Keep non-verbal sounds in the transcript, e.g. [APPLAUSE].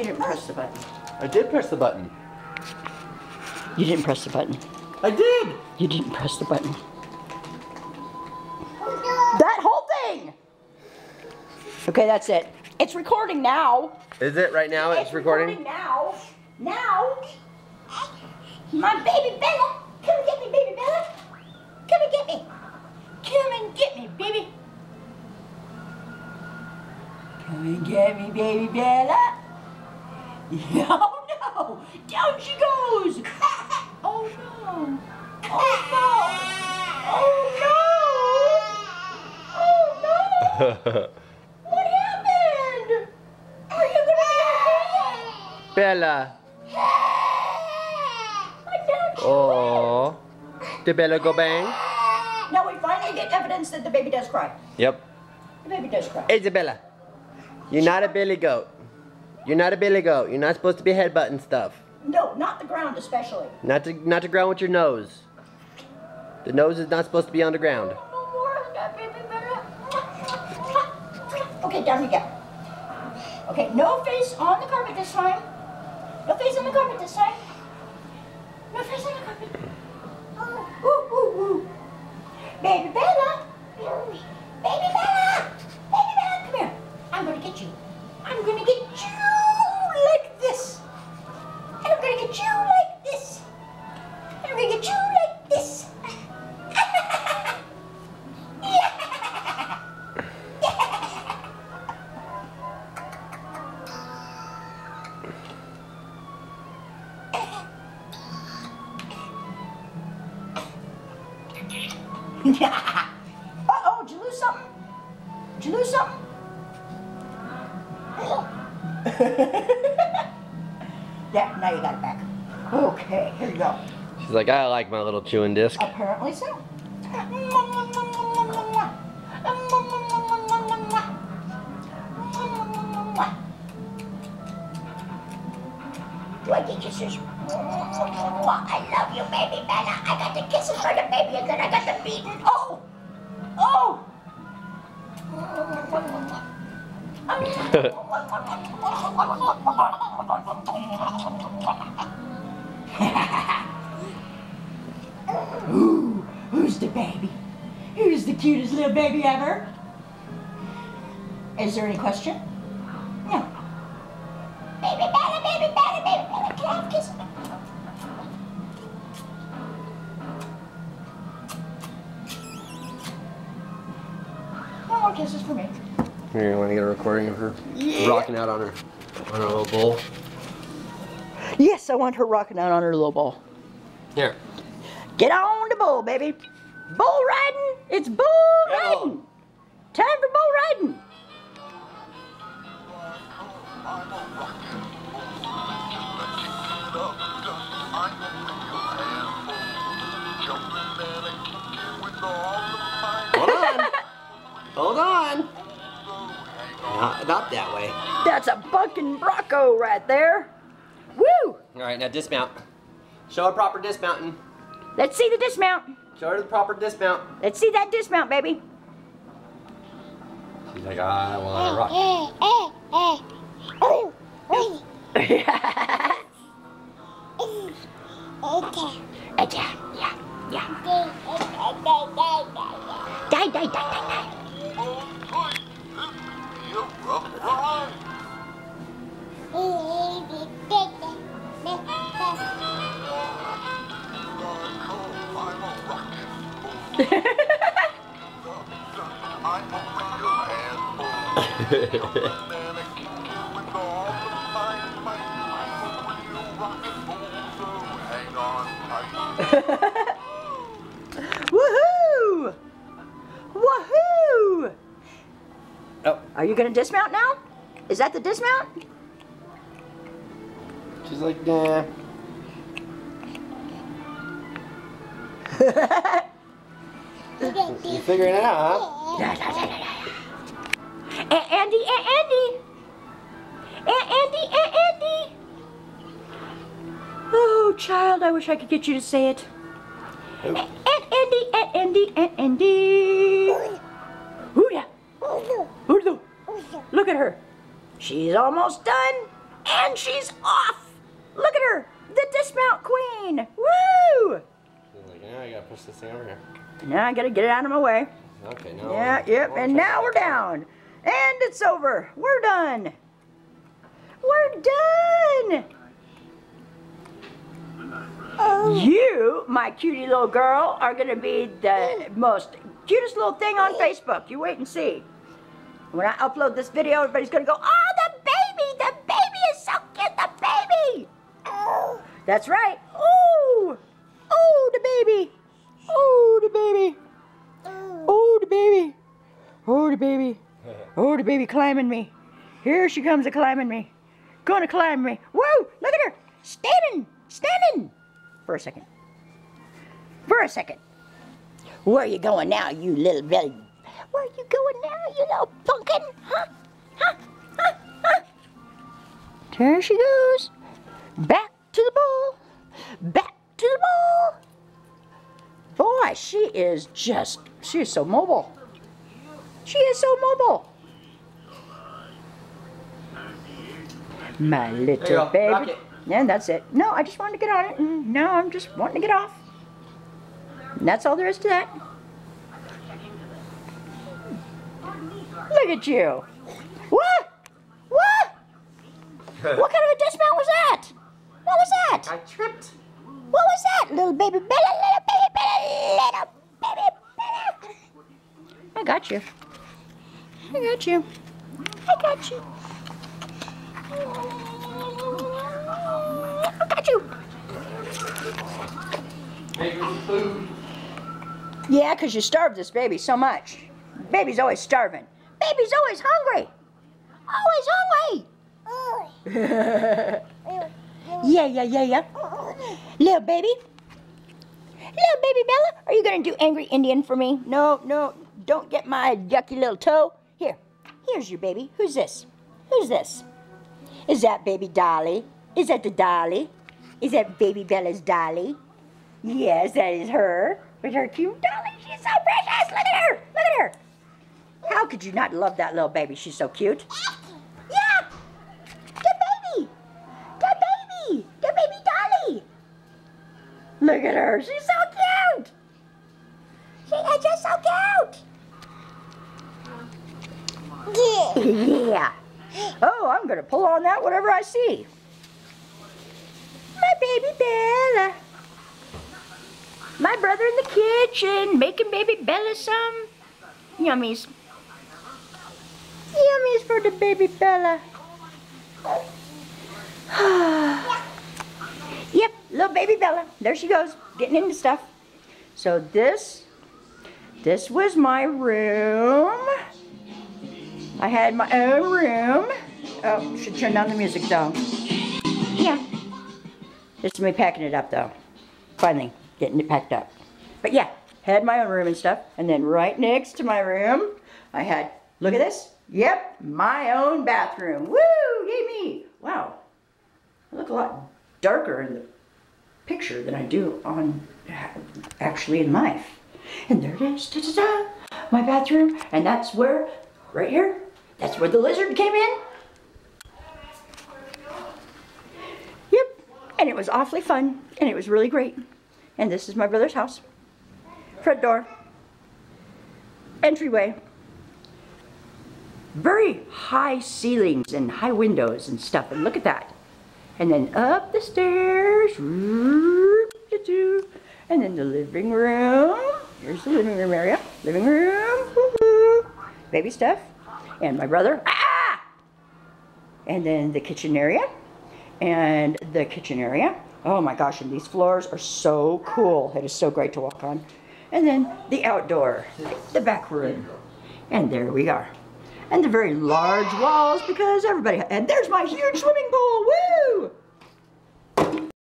You didn't press the button. I did press the button. You didn't press the button. I did. You didn't press the button. That whole thing! Okay, that's it. It's recording now. Is it right now? It's, recording. now. Now. My baby Bella. Come and get me, baby Bella. Come and get me. Come and get me, baby. Come and get me, baby Bella. [LAUGHS] Oh no! Down she goes! [LAUGHS] Oh no! Oh no! Oh no! Oh no! [LAUGHS] What happened? Are you gonna be Bella. okay? She Oh. Did Bella go bang? Now we finally get evidence that the baby does cry. Yep. The baby does cry. Isabella. You're not a billy goat. You're not a billy goat. You're not supposed to be headbutting stuff. No, not the ground especially. Not to not to ground with your nose. The nose is not supposed to be on the ground. No more baby Bella. Okay, down you go. Okay, no face on the carpet this time. No face on the carpet this time. No face on the carpet. Ooh, ooh, ooh. Baby Bella. Baby Bella. [LAUGHS] Uh-oh, did you lose something? Did you lose something? [LAUGHS] yeah, now you got it back. Okay, here you go. She's like, I like my little chewing disc. Apparently so. Do I get kisses? I love you, baby Bella. I got the kisses for the baby, and then I got the beating. Oh! Oh! Ooh, [LAUGHS] who's the baby? Who's the cutest little baby ever? Is there any question? No. Baby Bella, baby Bella, baby Bella, can I have a Here, you want to get a recording of her rocking out on her on her little bowl? Yes, I want her rocking out on her little ball. Here. Get on the bull, baby. Bull riding. It's bull riding. Time for bull riding. Hold on. [LAUGHS] Hold on. Not, not that way. That's a bucking Bronco right there. Woo! All right, now dismount. Show her proper dismounting. Let's see the dismount. Show her the proper dismount. Let's see that dismount, baby. She's like, I want to rock. Uh, yeah, yeah, yeah. Die, die, die, die, die. Woohoo! Oh, Are you gonna dismount now? Is that the dismount? she's like, nah. [LAUGHS] You figuring it out, huh? Aunt Andi, Aunt Andi! Aunt Andi, Aunt Andi! Oh, child, I wish I could get you to say it. Aunt Andi, Aunt Andi, Aunt Andi! Look at her. She's almost done. And she's off. Look at her, the dismount queen. Woo! Like, now I gotta push this thing over here. Now I gotta get it out of my way. Okay, now. Yeah, yep, and now we're down. And it's over. We're done. We're done. You, my cutie little girl, are gonna be the most cutest little thing on oh. Facebook. You wait and see. When I upload this video, everybody's gonna go, oh, the baby, the baby is so cute, the baby. That's right. Ooh, ooh, the baby. Ooh, the baby. Oh, the baby. Oh, the baby. [LAUGHS] Oh, the baby climbing me. Here she comes a climbing me. Gonna climb me. Whoa, look at her. Standing, standing. For a second. For a second. Where are you going now, you little belly? Where are you going now, you little pumpkin? Huh? Huh? Huh? Huh? There she goes. Back to the ball. Back to the ball. Boy, she is just, she is so mobile. She is so mobile. My little baby. And that's it. No, I just wanted to get on it. Mm, and now I'm just wanting to get off. And that's all there is to that. Look at you. What? What? What kind of a dismount was that? What was that? I tripped. What was that? Little baby Bella, little baby Bella, little baby Bella. I got you. I got you. I got you. I got you. Make her some food. Yeah, 'cause you starved this baby so much. Baby's always starving. Baby's always hungry. Always hungry. [LAUGHS] yeah, yeah, yeah, yeah. Little baby. Little baby Bella, are you gonna do angry Indian for me? No, no, don't get my yucky little toe. Here, here's your baby. Who's this? Who's this? Is that baby Dolly? Is that the Dolly? Is that baby Bella's Dolly? Yes, that is her. With her cute Dolly. She's so precious. Look at her. Look at her. How could you not love that little baby? She's so cute. Yeah. The baby. The baby. The baby Dolly. Look at her. She's so cute. She is just so cute. Yeah. Oh, I'm going to pull on that whatever I see. My baby Bella. My brother in the kitchen making baby Bella some yummies. Yummies for the baby Bella. [SIGHS] yep, little baby Bella. There she goes, getting into stuff. So this, this was my room. I had my own room. Oh, should turn down the music though. Yeah. This is me packing it up though. Finally, getting it packed up. But yeah, had my own room and stuff. And then right next to my room, I had, look at this. Yep, my own bathroom. Woo, yay me. Wow, I look a lot darker in the picture than I do on actually in life. And there it is, my bathroom. And that's where, right here, that's where the lizard came in. Yep, and it was awfully fun, and it was really great. And this is my brother's house. Front door, entryway, very high ceilings and high windows and stuff. And look at that. And then up the stairs, and then the living room. Here's the living room area. Living room, baby stuff, and my brother. Ah! And then the kitchen area, and the kitchen area. Oh my gosh, and these floors are so cool. It is so great to walk on. And then the outdoor, the back room. And there we are. And the very large walls because everybody, and there's my huge swimming pool, woo!